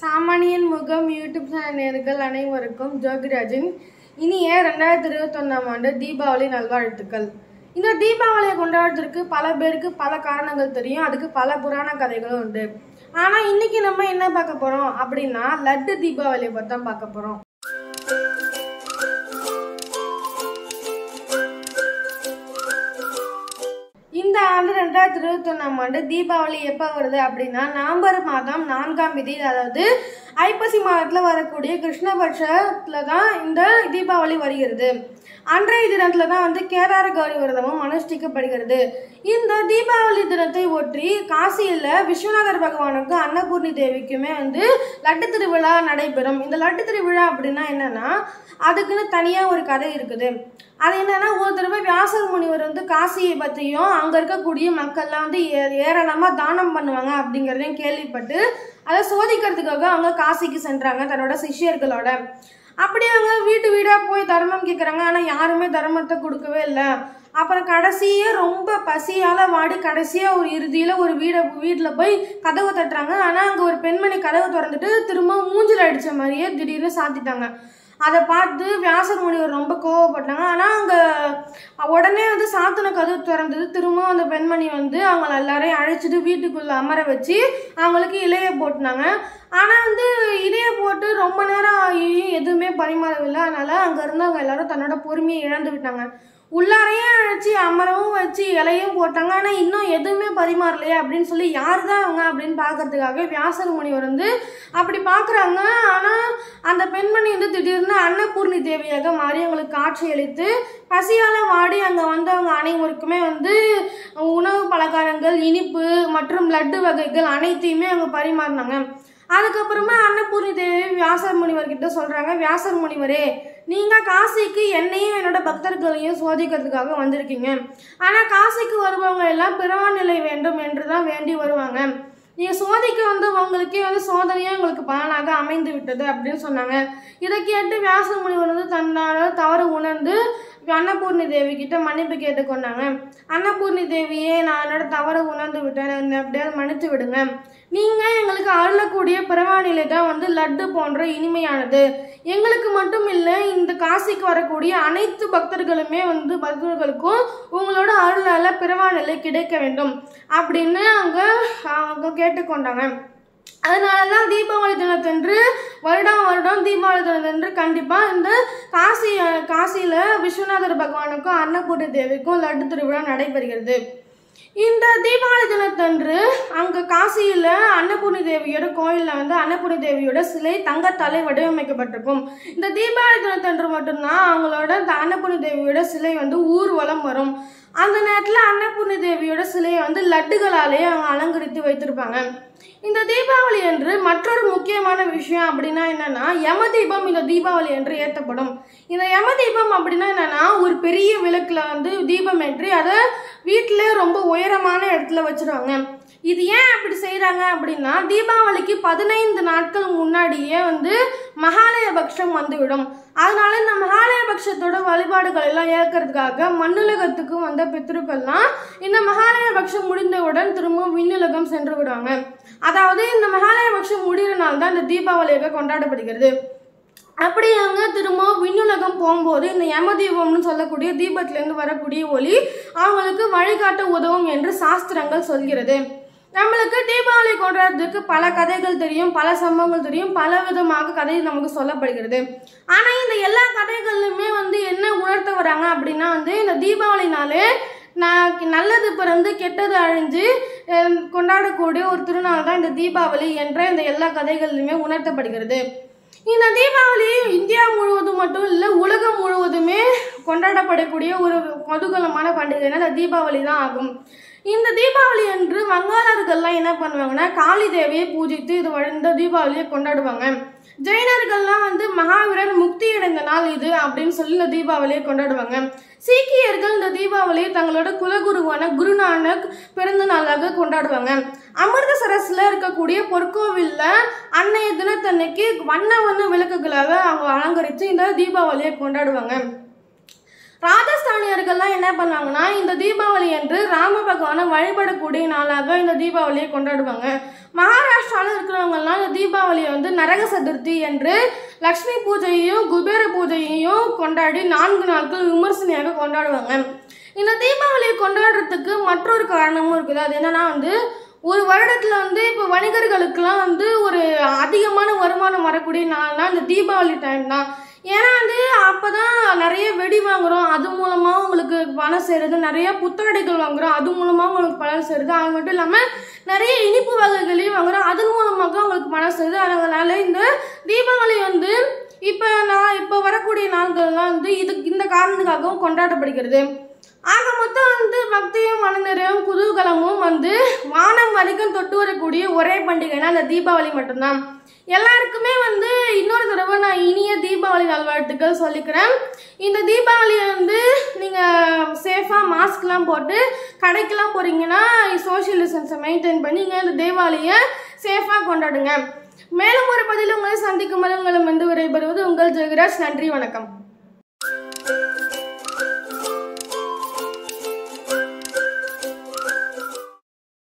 சாமானியன் முகம் YouTube channel நேர்கள் அனைவருக்கும் ஜோகிராஜின் இனிய ரெண்டாயிரத்தி இருபத்தொன்னாம் ஆண்டு தீபாவளி நல்வாழ்த்துக்கள். இந்த தீபாவளியை கொண்டாடுறதுக்கு பல பேருக்கு பல காரணங்கள் தெரியும். அதுக்கு பல புராண கதைகளும் உண்டு. ஆனால் இன்னைக்கு நம்ம என்ன பார்க்க போகிறோம் அப்படின்னா லட்டு தீபாவளியை பற்றி தான் பார்க்க போகிறோம் இந்த ஆண்டு ரெண்டாயிரத்தி இருபத்தொன்னாம் ஆண்டு தீபாவளி எப்போ வருது அப்படின்னா நவம்பர் மாதம் நான்காம் தேதி அதாவது ஐப்பசி மாதத்தில் வரக்கூடிய கிருஷ்ணபட்சத்தில் தான் இந்த தீபாவளி வருகிறது. அன்றைய தினத்தில் தான் வந்து கேதார கௌரி விரதமும் அனுஷ்டிக்கப்படுகிறது. இந்த தீபாவளி தினத்தை ஒற்றி காசியில் விஸ்வநாதர் பகவானுக்கும் அன்னபூர்ணி தேவிக்குமே வந்து லட்டு திருவிழா நடைபெறும். இந்த லட்டு திருவிழா அப்படின்னா என்னென்னா அதுக்குன்னு தனியாக ஒரு கதை இருக்குது. அது என்னென்னா ஒரு தடவை வியாசர் முனிவர் வந்து காசியை பற்றியும் அங்கே இருக்கக்கூடிய மக்கள்லாம் வந்து ஏராளமாக தானம் பண்ணுவாங்க அப்படிங்கிறதையும் கேள்விப்பட்டு அதை சோதிக்கிறதுக்காக அவங்க காசிக்கு சென்றாங்க தன்னோட சிஷ்யர்களோட. அப்படி அவங்க வீட்டு வீடாக போய் தர்மம் கேட்குறாங்க ஆனால் யாருமே தர்மத்தை கொடுக்கவே இல்லை. அப்புறம் கடைசியே ரொம்ப பசியால் வாடி கடைசியாக ஒரு இறுதியில் ஒரு வீடை வீட்டில் போய் கதவு தட்டுறாங்க. ஆனால் அங்கே ஒரு பெண்மணி கதவு திறந்துட்டு திரும்ப மூஞ்சில் அடித்த மாதிரியே திடீர்னு சாத்திட்டாங்க. அதை பார்த்து வியாசர் முனிவர் ரொம்ப கோவப்பட்டாங்க. ஆனால் உடனே வந்து சாத்தின கதவு திறந்தது. திரும்ப அந்த பெண்மணி வந்து அவங்கள எல்லாரையும் அழைச்சிட்டு வீட்டுக்குள்ளே அமர வச்சு அவங்களுக்கு இலையை போட்டுனாங்க. ஆனால் வந்து இலையை போட்டு ரொம்ப நேரம் ஆகி எதுவுமே பரிமாறவில்லை. அதனால அங்கே இருந்தவங்க எல்லாரும் தன்னோட பொறுமையை இழந்து விட்டாங்க. உள்ளாரையும் அழைச்சி அமரவும் வச்சு இலையும் போட்டாங்க. ஆனால் இன்னும் எதுவுமே பரிமாறலையே அப்படின்னு சொல்லி யார் தான் அவங்க அப்படின்னு பார்க்கறதுக்காக வியாசர் முனிவர் வந்து அப்படி பார்க்குறாங்க. ஆனால் அந்த பெண்மணி வந்து திடீர்னு அன்னபூர்ணி தேவியாக மாறி அவங்களுக்கு காட்சி அளித்து பசியால் வாடி அங்கே வந்தவங்க அனைவருக்குமே வந்து உணவு பலகாரங்கள் இனிப்பு மற்றும் லட்டு வகைகள் அனைத்தையுமே அவங்க பரிமாறினாங்க. அதுக்கப்புறமா அன்னபூர்ணி தேவி வியாசர் முனிவர்கிட்ட கிட்ட வியாசர் முனிவரே நீங்கள் காசிக்கு என்னையும் என்னோட பக்தர்களையும் சோதிக்கிறதுக்காக வந்திருக்கீங்க. ஆனால் காசிக்கு வருபவங்க எல்லாம் பிறவா நிலை வேண்டும் என்று தான் வேண்டி வருவாங்க. நீங்கள் சோதிக்க வந்து உங்களுக்கே வந்து சோதனையா உங்களுக்கு பலனாக அமைந்து விட்டது அப்படின்னு சொன்னாங்க. இதை கேட்டு வியாசர் முனிவர் வந்து தன் அன்னபூர்ணி தேவி கிட்ட மன்னிப்பு கேட்டுக்கொண்டாங்க அன்னபூர்ணி தேவியே நான் என்னோட தவறை உணர்ந்து விட்டேன். என்னை எப்படியாவது மன்னித்து விடுங்க. நீங்கள் எங்களுக்கு அருளக்கூடிய பிறவாநிலை தான் வந்து லட்டு போன்ற இனிமையானது. எங்களுக்கு மட்டும் இல்லை இந்த காசிக்கு வரக்கூடிய அனைத்து பக்தர்களுமே வந்து பக்தர்களுக்கும் உங்களோட அருளால் பிறவாநிலை கிடைக்க வேண்டும் அப்படின்னு அவங்க அவங்க கேட்டுக்கொண்டாங்க அதனால தான் தீபாவளி தினத்தன்று வருடம் வருடம் தீபாவளி தினத்தன்று கண்டிப்பாக இந்த காசி காசியில் விஸ்வநாதர் பகவானுக்கும் அன்னபூர்ணி தேவிக்கும் லட்டு திருவிழா நடைபெறுகிறது. இந்த தீபாவளி தினத்தன்று அங்கே காசியில் அன்னபூர்ணி தேவியோட கோயிலில் வந்து அன்னபூர்ணி தேவியோட சிலை தங்கத்தாலே வடிவமைக்கப்பட்டிருக்கும். இந்த தீபாவளி தினத்தன்று மட்டும்தான் அவங்களோட இந்த அன்னபூர்ணி தேவியோட சிலை வந்து ஊர்வலம் வரும். அந்த நேரத்தில் அன்னபூர்ணி தேவியோட சிலையை வந்து லட்டுகளாலே அவங்க அலங்கரித்து வைத்திருப்பாங்க. இந்த தீபாவளி என்று மற்றொரு முக்கியமான விஷயம் அப்படின்னா என்னன்னா யம தீபம் இந்த தீபாவளி என்று ஏற்றப்படும். இந்த யம தீபம் அப்படின்னா என்னன்னா ஒரு பெரிய விளக்குல வந்து தீபம் ஏற்றி அதை வீட்டிலே ரொம்ப உயரமான இடத்துல வச்சிருவாங்க. இது ஏன் அப்படி செய்கிறாங்க அப்படின்னா தீபாவளிக்கு பதினைந்து நாட்கள் முன்னாடியே வந்து மகாலய பக்ஷம் வந்துவிடும். அதனால இந்த மகாலய பக்ஷத்தோட வழிபாடுகள் எல்லாம் ஏற்கிறதுக்காக மண்ணுலகத்துக்கு வந்த பித்ருக்கள்லாம் இந்த மகாலய பக்ஷம் முடிந்தவுடன் திரும்ப விண்ணுலகம் சென்று விடுவாங்க. அதாவது இந்த மகாலய பக்ஷம் முடிகிற தான் இந்த தீபாவளியாக கொண்டாடப்படுகிறது. அப்படி அங்கே திரும்ப விண்ணுலகம் போகும்போது இந்த யம தீபம்னு சொல்லக்கூடிய தீபத்திலேருந்து வரக்கூடிய ஒளி அவங்களுக்கு வழிகாட்ட உதவும் என்று சாஸ்திரங்கள் சொல்கிறது. நம்மளுக்கு தீபாவளி கொண்டாடுறதுக்கு பல கதைகள் தெரியும் பல சம்பவங்கள் தெரியும் பல விதமாக கதை நமக்கு சொல்லப்படுகிறது. ஆனால் இந்த எல்லா கதைகளிலுமே வந்து என்ன உணர்த்த வராங்க அப்படின்னா வந்து இந்த தீபாவளினாலே நான் நல்லது பிறந்து கெட்டது அழிஞ்சு கொண்டாடக்கூடிய ஒரு திருநாள் தான் இந்த தீபாவளி என்ற இந்த எல்லா கதைகளிலுமே உணர்த்தப்படுகிறது. இந்த தீபாவளி இந்தியா முழுவதும் மட்டும் இல்லை உலகம் முழுவதுமே கொண்டாடப்படக்கூடிய ஒரு மதுகலமான பண்டிகைனா இந்த தீபாவளி தான் ஆகும். இந்த தீபாவளி அன்று வங்காளர்கள்லாம் என்ன பண்ணுவாங்கன்னா காளி தேவியை பூஜித்து இது இந்த தீபாவளியை கொண்டாடுவாங்க. ஜெயினர்கள்லாம் வந்து மகாவீரர் முக்தி அடைந்த நாள் இது அப்படின்னு சொல்லி இந்த தீபாவளியை கொண்டாடுவாங்க. சீக்கியர்கள் இந்த தீபாவளியை தங்களோட குலகுருவான குருநானக் பிறந்த நாளாக கொண்டாடுவாங்க. அமிர்தசரஸ்ல இருக்கக்கூடிய பொற்கோவில்ல அன்னைய தினத்தன்னைக்கு வண்ண வண்ண விளக்குகளாக அவங்க அலங்கரித்து இந்த தீபாவளியை கொண்டாடுவாங்க. ராஜஸ்தானியர்கள்லாம் என்ன பண்ணுவாங்கன்னா இந்த தீபாவளி என்று ராம பகவானை வழிபடக்கூடிய நாளாக இந்த தீபாவளியை கொண்டாடுவாங்க. மகாராஷ்டிராவில் இருக்கிறவங்கலாம் இந்த தீபாவளியை வந்து நரக சதுர்த்தி என்று லக்ஷ்மி பூஜையையும் குபேர பூஜையையும் கொண்டாடி நான்கு நாட்கள் விமர்சனையாக கொண்டாடுவாங்க. இந்த தீபாவளியை கொண்டாடுறதுக்கு மற்றொரு காரணமும் இருக்குது. அது என்னன்னா வந்து ஒரு வருடத்துல வந்து இப்போ வணிகர்களுக்கெல்லாம் வந்து ஒரு அதிகமான வருமானம் வரக்கூடிய நாள்னா இந்த தீபாவளி டைம் தான். ஏன்னா வந்து அப்பதான் நிறைய வெடி வாங்குறோம். அது மூலமாக உங்களுக்கு பணம் சேருது. நிறைய புத்தாடைகள் வாங்குறோம். அது மூலமாக உங்களுக்கு பணம் சேருது. அது மட்டும் இல்லாமல் நிறைய இனிப்பு வகைகளையும் வாங்குறோம். அதன் மூலமாக உங்களுக்கு பணம் சேருது. அதனால இந்த தீபாவளி வந்து இப்போ நான் இப்போ வரக்கூடிய நாட்கள்லாம் வந்து இது இந்த காரணத்துக்காகவும் கொண்டாடப்படுகிறது. ஆக மொத்தம் வந்து பக்தியும் மனநிறைவும் குதூகலமும் வந்து வானம் வரைக்கும் தொட்டு வரக்கூடிய ஒரே பண்டிகைனா அந்த தீபாவளி மட்டும்தான். எல்லாருக்குமே வந்து இன்னொரு தடவை நான் இனிய தீபாவளி நல்வாழ்த்துக்கள் சொல்லிக்கிறேன். இந்த தீபாவளியை வந்து நீங்கள் சேஃபாக மாஸ்க்லாம் போட்டு கடைக்கெல்லாம் போகிறீங்கன்னா சோஷியல் டிஸ்டன்ஸை மெயின்டைன் பண்ணி நீங்கள் இந்த தீபாவளியை சேஃபாக கொண்டாடுங்க. மேலும் ஒரு பதில் உங்களை சந்திக்கும் வரை உங்களை வந்து விடைபெறுவது உங்கள் ஜெகராஜ் நன்றி வணக்கம்.